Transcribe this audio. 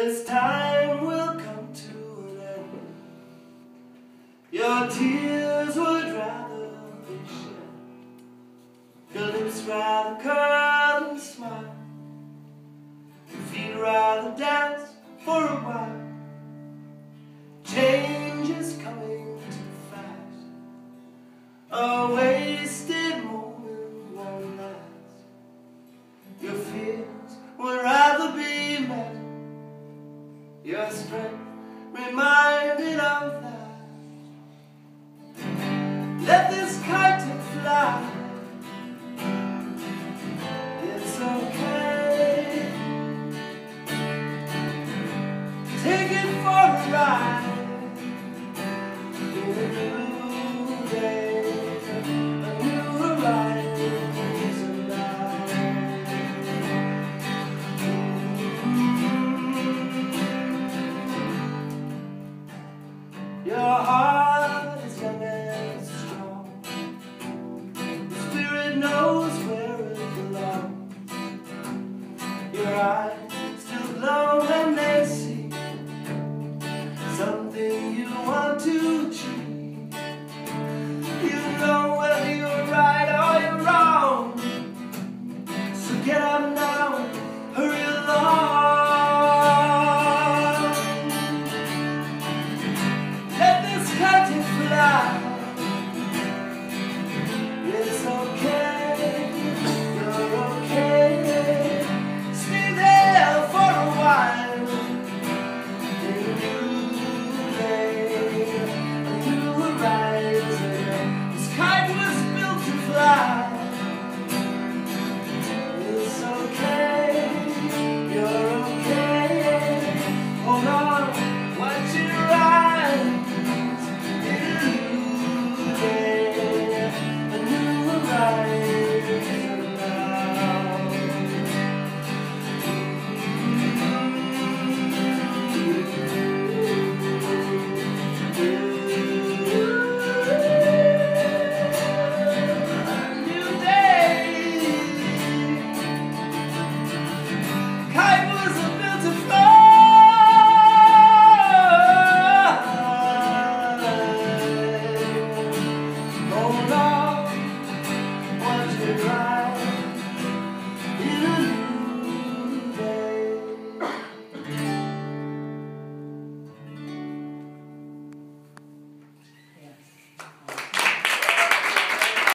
this time will come to an end. Your tears would rather be shed, your lips rather curl and smile, your feet rather dance for a while. Strength reminded of that. Let this kite fly. It's okay. Take it for a ride. Your heart is young and strong. Your spirit knows where it belongs. Your eyes hold.